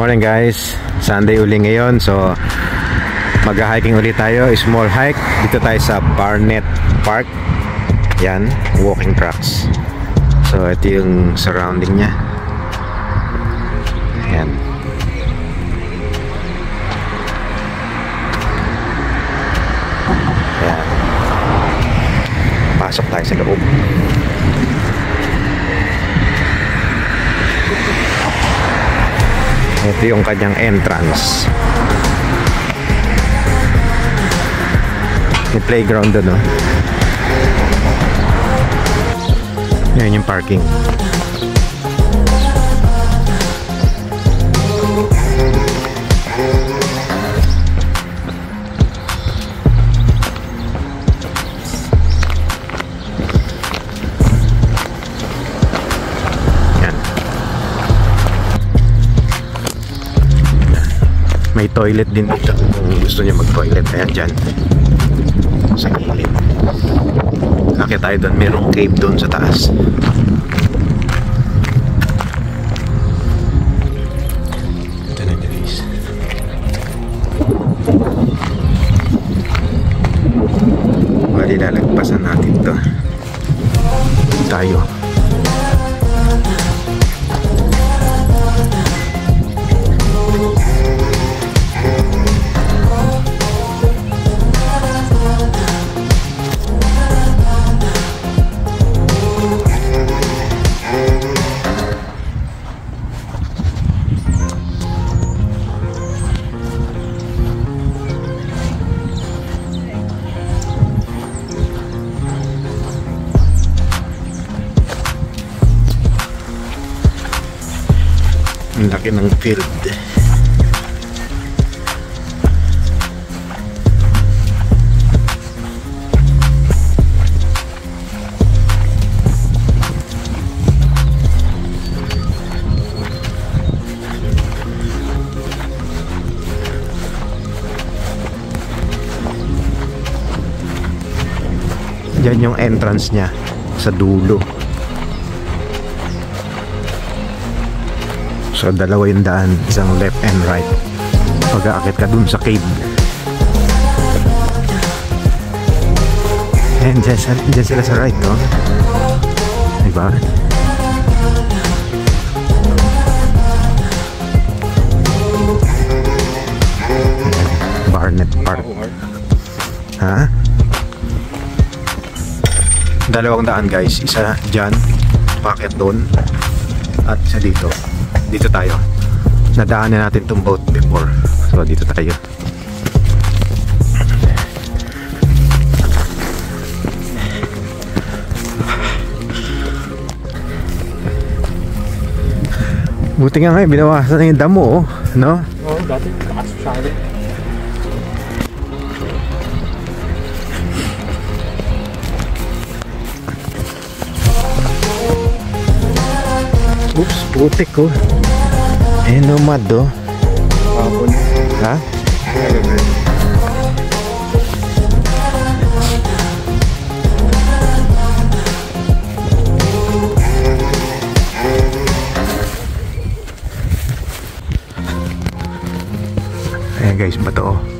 Morning guys, Sunday uli ngayon so mag-hiking ulit tayo, small hike dito tayo sa Barnett Park. Yan, walking tracks. So ito yung surrounding nya yan. Yan. Pasok tayo sa loob ito yung kanyang entrance may playground doon no? yan yung parking may toilet din dito kung gusto niya mag toilet ayan dyan. Sa gilid. Nakita tayo doon merong cave doon sa taas. Ito na guys bali lalagpasan natin to. Tayo field Diyan yung entrance niya sa dulo. So dalawa yung daan, isang left and right. Pag-aakit ka dun sa cave. And dyan, dyan sila sa right, no? Diba? Barnett Park. Ha? Dalawang daan guys. Isa dyan, packet doon. At isa dito. Dito tayo. Nadaanan natin tong boat before. So dito tayo. Buti nga ngayon, binawasan na yung damo, oh. no? Oo, dati takas Oops, putik, oh. Eh, nomad. Hapon. Ha? Ayan guys, bato oh.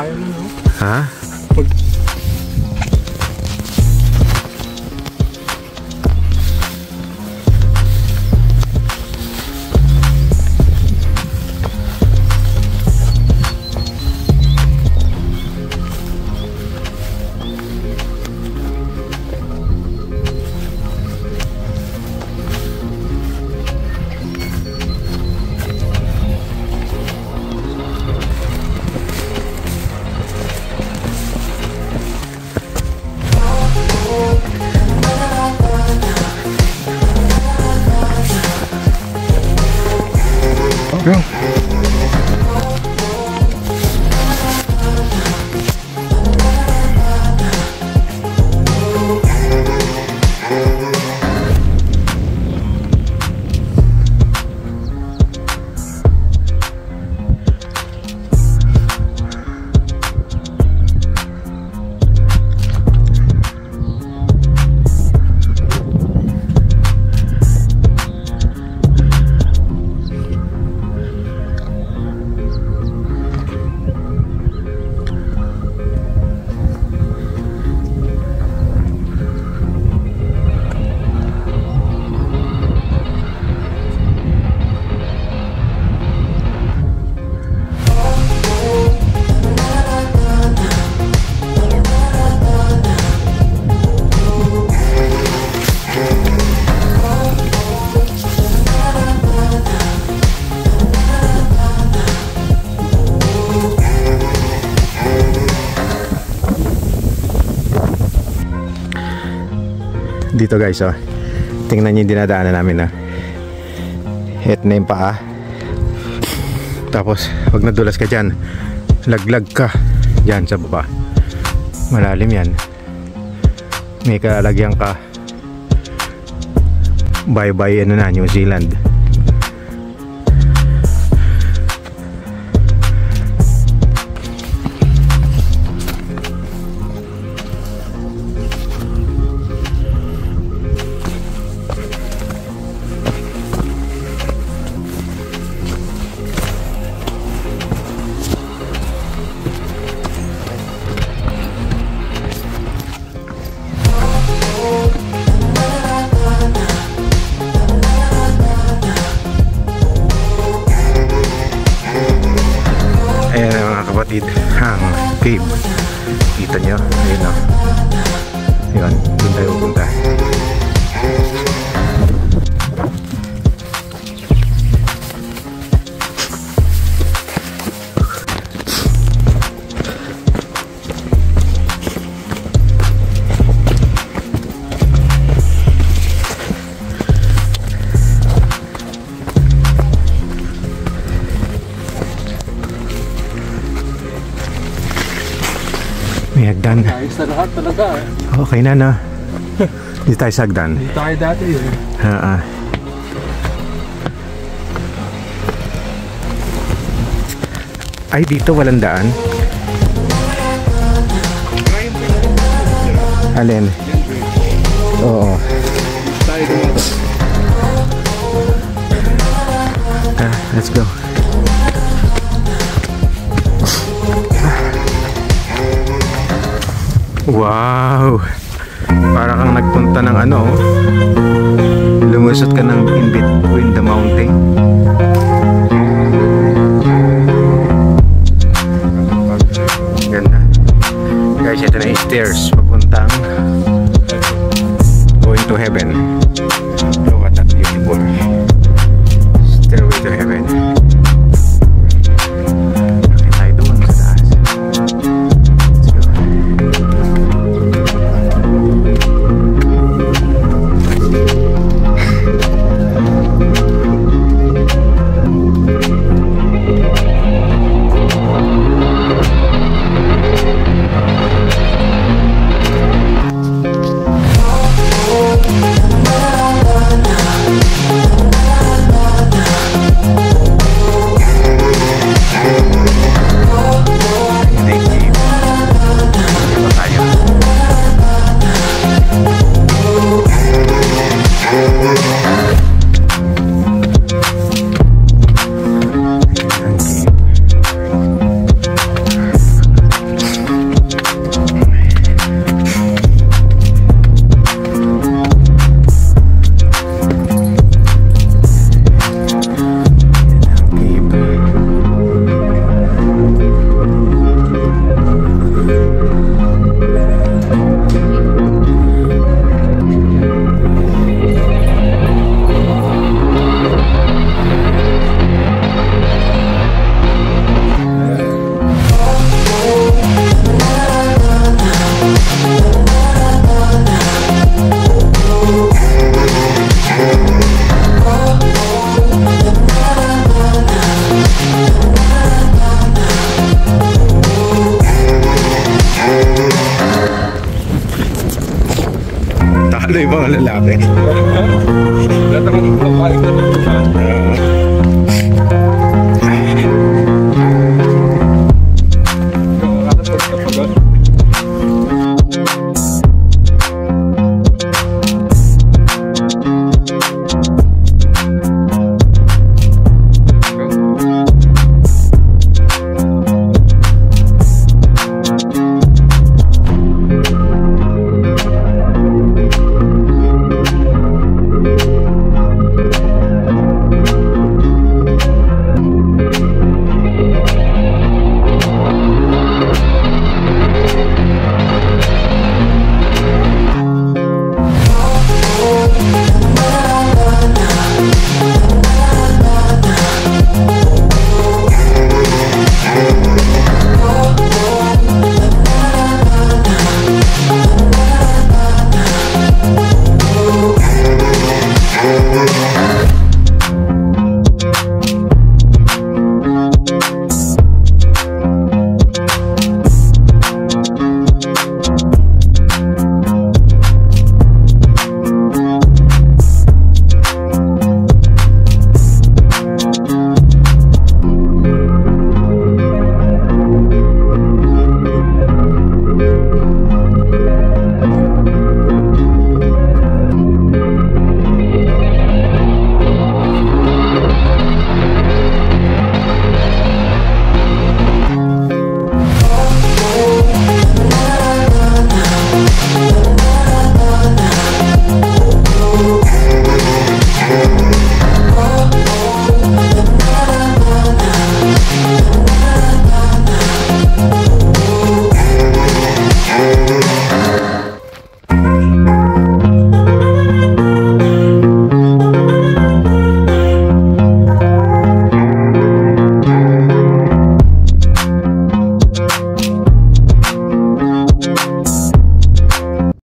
Basta tayo Dito guys, oh. Tingnan niyo yung dinadaanan namin, ah. Hit na yung paa. Tapos, pag nadulas ka dyan, laglag ka dyan sa baba. Malalim yan. May kalalagyan ka. Bye-bye ano na, New Zealand. Kapatid, ang cave. Kita nyo, ayun o. Ayun, doon tayo pupunta. Hagdan. Ayos na lahat talaga eh. Okay na na. Hindi tayo sa hagdan. Hindi tayo dati eh. Ha, ah. Ay, dito walang daan. Alin? Oo. Ah, let's go. Wow! Para kang nagpunta ng ano, lumusot ka ng in between the mountain. Ganda. Guys, ito na yung stairs Talo yung mga lalaki. Lahat naman yung kapalik na ito.